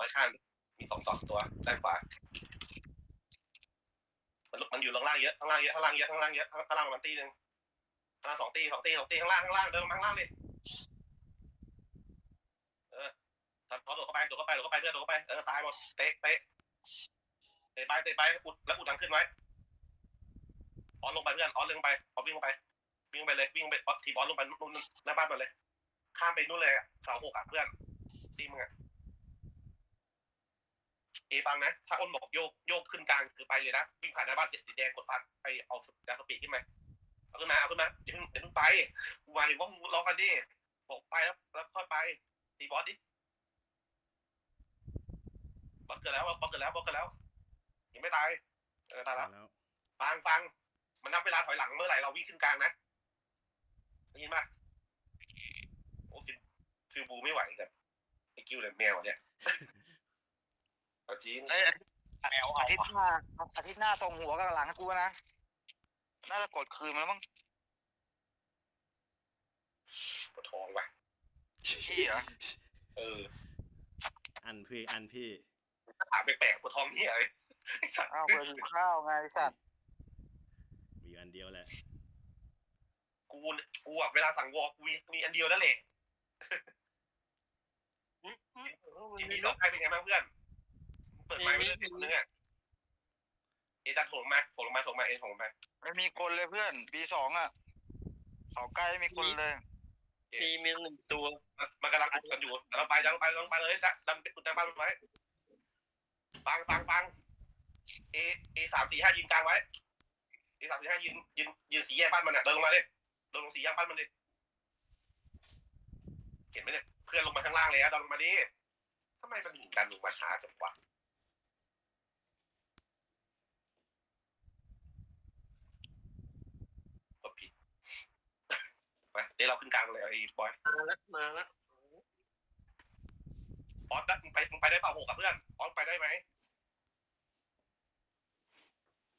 ร้ข้าง มีสองสองตัวด้านขวามันมันอยู่ข้างล่างเยอะข้างล่างเยอะข้างล่างเยอะข้างล่างเยอะข้างล่างประมันตีหนึ่งข้างล่างสองตีสองตีสองตีข้างล่างข้างล่างเดินมาข้างล่างเลยเออถ้าพอโดดเข้าไปโดดเข้าไปโดดเข้าไปเพื่อนโดดเข้าไปเออตายหมดเตะเตะเตะไปเตะไปอุดแล้วอุดทางขึ้นไว้ออนลงไปเพื่อนออนลงไปออนวิ่งลงไปวิ่งไปเลยวิ่งไปออนทีบอลลงไปนู่นนู่นหน้าบ้านมันเลย ข้ามไปนู่นเลยเสาหกอะเพื่อนตีมึงอะ เอฟังนะ ถ้าอ้นบอกโยกโยกขึ้นกลางคือไปเลยนะวิ่งผ่านหน้าบ้านสีแดงกดฟันไปเอายา speed ขึ้นมาเอาขึ้นมาเอาขึ้นมาอย่าเพิ่งอย่าเพิ่งไปกูหมายถึงว่ามึงรอกันดิบอกไปแล้วแล้วค่อยไปตีบอสดิบอสเกิดแล้วบอสเกิดแล้วบอสเกิดแล้วยังไม่ตายเออตายแล้วแล้วฟังฟัง มันนับเวลาถอยหลังเมื่อไหร่เราวิ่งขึ้นกลางนะได้ยินปะโอ้ฟิลฟิลบูไม่ไหวกันไอ้กิ้วเลยแมวเนี่ยเอา จริงเอ้ยแมวอาทิตย์หน้าอาทิตย์หน้าส่งหัวกับหลังให้กูนะ น่าจะกดคืนมันแล้วมั้งปวดท้องว่ะพี่เหรอเอออันพี่อันพี่ถามแปลกๆปวดท้องเฮียเลยไอ้สัตว์อ้าวเพื่อหิวข้าวไงไอ้สัตว์มีอยู่อันเดียวแหละกูเนี่ยกูอะเวลาสั่งวอลกูมีมีอันเดียวนั่นแหละทีมีสองใครเป็นไงบ้างเพื่อน เปิดไมค์ไปเลยคนนึงอะเอดันโถงมาโถงลงมาโถงมาเอโถงมาไม่มีคนเลยเพื่อนปีสองอะเสาใกล้ไม่มีคนเลย มีมีหนึ่งตัวมันมันกำลังอุดกันอยู่เดี๋ยวเราไปเดี๋ยวเราไปเดี๋ยวเราไปเลยจะดันอุดดันบ้านมันไว้ฟังฟังฟังเอเอสามสี่ห้ายืนกลางไว้เอสามสี่ห้ายืนยืนยืนสีแยกบ้านมันอะเดินลงมาเลยเดินลงสีแยกบ้านมันดิเห็นไหมเนี่ยเพื่อนลงมาข้างล่างเลยอะเดินลงมาดิทำไมมันถึงดันลงมาช้าจังวะกดผิด ไปเดี๋ยวเราขึ้นกลางเลยไอ้บอยมาแล้วมาแล้วออสมึงไปมึงไปได้เปล่าหกกับเพื่อนออสไปได้ไหม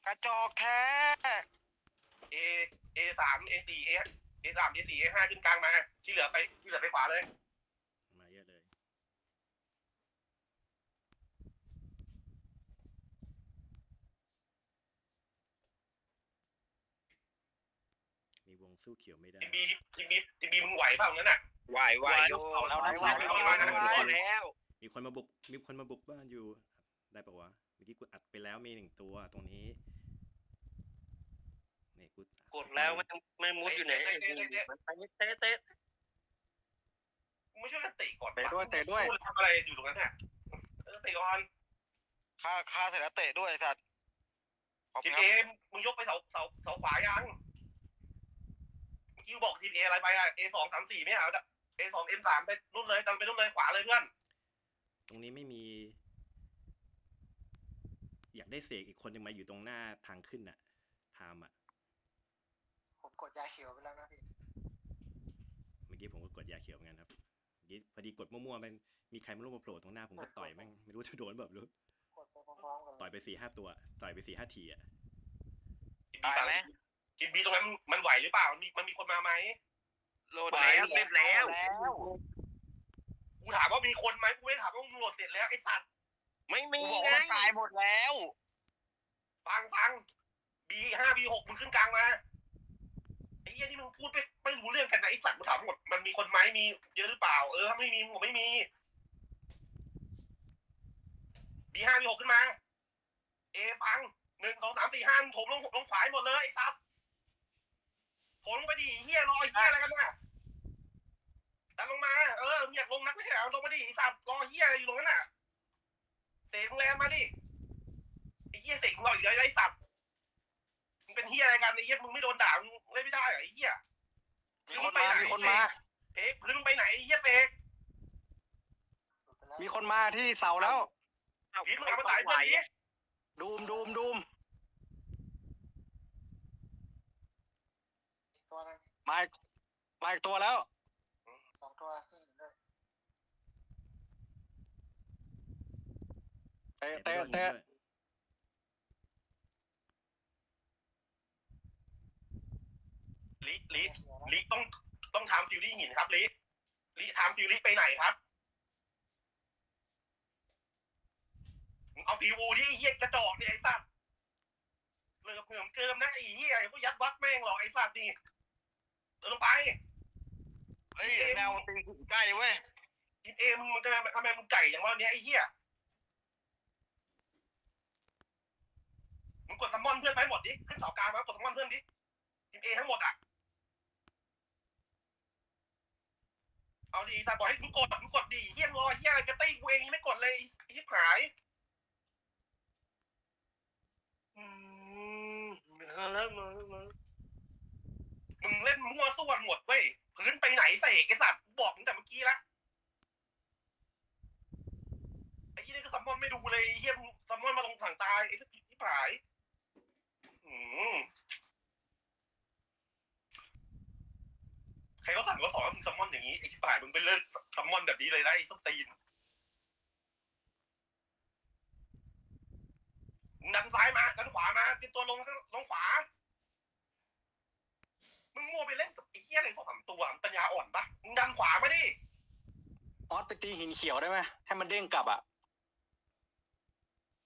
กระจอกแท้เอเอสามเอสี่เอเอสามเอสี่เอห้าขึ้นกลางมา ที่เหลือไปที่เหลือไปขวาเลย มาเยอะเลย มีวง สู้เขียวไม่ได้ทีบีทีบีทีบีมึงไหวเปล่างั้นน่ะไหวไหวโยเอาแล้วไหวไหวไหวแล้ว มีคนมาบุก มีคนมาบุกบ้านอยู่ ได้ปะวะ เมื่อกี้กูอัดไปแล้วมีหนึ่งตัวตรงนี้เนี่ยกูกดแล้วไม่ไม่มุดอยู่ไหนมันไปเตะเตะมึงไม่ช่วยกันเตะก่อนเตะด้วยเตะด้วยมึงทำอะไรอยู่ตรงนั้นน่ะเออเตะก่อนค่าค่าเสร็จแล้วเตะด้วยไอ้สัตว์ขอบทีคุณมคเอรับมึงยกไปเสาเสาเสาขวายัง เมื่อกี้บอกทีมเออะไรไปอะเอสองสามสี่ไม่เอาเอสองเอ็มสามไปนู่นเลยดันไปนู่นเลยขวาเลยเพื่อน ตรงนี้ไม่มี อยากได้เสกอีกคนหนึ่งมาอยู่ตรงหน้าทางขึ้นน่ะไทม์อะ ผมกดยาเขียวไปแล้วนะพี่เมื่อกี้ผมก็กดยาเขียวเหมือนกันครับเมื่อกี้พอดีกดมั่วๆมันมีใครมาร่วมมาโผล่ตรงหน้าผมก็ต่อยแม่งไม่รู้จะโดนแบบรู้กดไปพร้อมๆกันต่อยไปสี่ห้าตัว ต่อยไปสี่ห้าทีอะตายไหม ทีมบีตรงนั้นมันไหวหรือเปล่า มันมีมันมีคนมาไหมโหลดแล้วเสร็จแล้ว กูถามว่ามีคนไหมกูไม่ได้ถามว่ามึงโหลดเสร็จแล้วไอ้สัตว์ไม่มีกูบอกไงว่ามันตายหมดแล้วฟังฟังบีห้าบีหกมึงขึ้นกลางมาไอ้เหี้ยนี่มึงพูดไปไม่รู้เรื่องกันนะไอ้สัตว์กูถามหมดมันมีคนไหมมีเยอะหรือเปล่า เออถ้าไม่มีมึงบอกไม่มีบีห้าบีหกขึ้นมา เอฟังหนึ่งสองสามสี่ห้ามึงถมลงลงขวายหมดเลยไอ้สัตว์ ถมลงไปดิไอ้เหี้ยรอไอ้เหี้ยอะไรกันน่ะดันลงมาเออมึงอยากลงนักไม่ใช่เหรอลงมาดิไอ้สัตว์รอเหี้ยอะไรอยู่ตรงนั้นน่ะเสกโรงแรมมาดิไอ้เหี้ยเสกมึงเอาอีกแล้วไอ้สัตว์มึงเป็นเหี้ยอะไรกันไอ้เหี้ยมึงไม่โดนด่ามึงเล่นไม่ได้เหรอไอ้เหี้ยมีคนมามีคนมาเอ๊ะพื้นมึงไปไหนไอ้เหี้ยเสกมีคนมาที่เสาแล้วพีทมึงเอามาตายเพื่อนดิดูมดูมดูม ตัวนึง มาอีกมาอีกตัวแล้วสองตัวขึ้นด้วยเตะเตะเตะไปด้วยเตะลิลิลิต้องต้องทำฟิวลี่หินครับลิลิทำฟิวลี่ไปไหนครับเอาฟีวูที่ไอ้เหี้ยกระจอกเนี่ยไอ้สัตว์เหลือเผื่อมเกิมนะไอ้เหี้ยกูยัดวัดแม่งหรอกไอ้สัตว์นี่ เดินลงไปเฮ้ยแมวตีถึงใกล้เว้ยกินเอมึงมันจะทำไมมึงไก่อย่างว่าเนี้ยไอ้เหี้ยมึงกดซัมมอนเพื่อนไปหมดดิขึ้นเสากลางมากดซัมมอนเพื่อนดิกินเอทั้งหมดอะเอาดีแต่บอกให้มึงกดมึงกดดีเฮี้ยมงรอเฮี้ยอะไรกระตี้กูเองยังไม่กดเลยไอ้ชิบหาย อืมมาแล้วมาแล้วมาแล้ว มึงเล่นมั่วส่วนหมดเว้ยพื้นไปไหนเสกไอ้สัตว์กูบอกมึงแต่เมื่อกี้ละ ไอ้ยี่นี่ก็ซัมมอนไม่ดูเลยไอ้เฮียมึงซัมมอนมาลงสั่งตายไอ้สัตว์ที่ผายอืมใครเขาสั่งก็สอนว่ามึงซัมมอนอย่างนี้ไอ้ชิบหายมึงไปเลิกซัมมอนแบบนี้เลยนะไอ้ส้นตีนมึงดันซ้ายมาดันขวามาเตรียมตัวลงข้างลงขวา มึงมัวไปเล่นกับไอ้เหี้ยอะไรสองสามตัวมึงปัญญาอ่อนปะมึงดันขวามาดิออสไปตีหินเขียวได้ไหมให้มันเด้งกลับอะ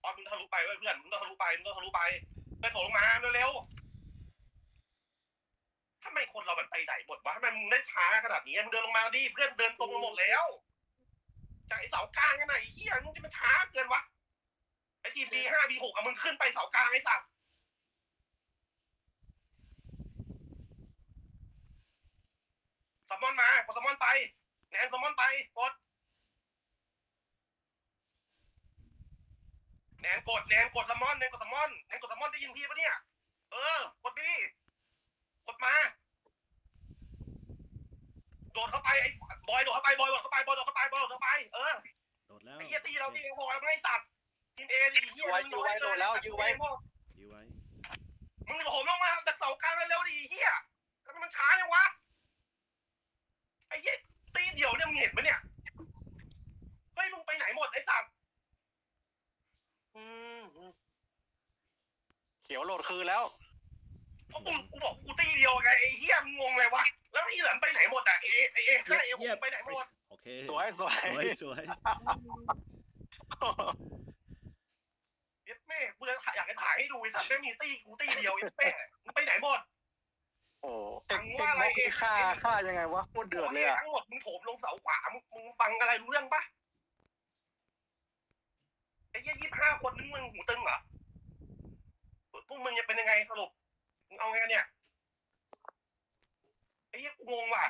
ออนมึงทะลุไปเว้ยเพื่อนมึงต้องทะลุไปมึงต้องทะลุไปไปโถลงมาเร็วๆทำไมคนเรามันไปไหนหมดวะทำไมมึงได้ช้าขนาดนี้มึงเดินลงมาดิเพื่อนเดินตรงมาหมดแล้วจากไอเสากลางกันไหนเหี้ยมึงจะมันช้าเกินวะไอทีม B ห้า B หกอะมึงขึ้นไปเสากลางไอ้สัตว์สมมอนมากดสมมอนไปแหนนสมมอนไปกด นนกดแนนกดสมอนแนนกดสมอนแนนกดสมอนได้ยินพี่ปะเนี่ย เออกดไปดิกดมา โดดเข้าไปไอ้บอยโดดเข้าไปบอยโดดเข้าไปบอยโดดเข้าไปบอยโดดเข้าไปเออโดดแล้วไอ้เหี้ยตีเราตีเองพอแล้วไม่ให้ตัดทีมเอดิเหี้ยยื้อไว้ยื้อไว้โดดแล้วยื้อไว้ยื้อไว้มึงโหมลงมาจากเสากลางเร็วๆดิเหี้ยทำไมมันช้าจังวะไอ้เหี้ยตีเดียวเนี่ยมึงเห็นปะเนี่ย เฮ้ยมึงไปไหนหมดไอ้สัตว์ อืมอืม เขียวโหลด คืนแล้วเพราะกูกูบอกกูตีเดียวไงไอ้เหี้ยมึงงงเลยวะแล้วไอ้เหลิมไปไหนหมดอะเอไอเอข้าเอผมไปไหนหมดโอเคสวยสวยสวยสวยเย็ดแม่กูจะถ่ายอยากจะถ่ายให้ดูไอ้สัตว์ไม่มีตีกูตีเดียวไอ้แม่มึงไปไหนหมดโอ้ฟัเอ็งกว่าอะไรเอ็กฆ่าฆ่ายังไงวะโคตรเดือดเลยอะทั้งหมดมึงโถมลงเสาขวามึงมึงฟังอะไรรู้เรื่องปะไอ้เหี้ยยี่ห้าคนนึงมึงหูตึงเหรอพ วกมึงจะเป็นยังไงสรุปมึงเอาไงกันเนี่ยไอ้เหี้ยกูงงว่ะ